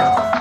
好。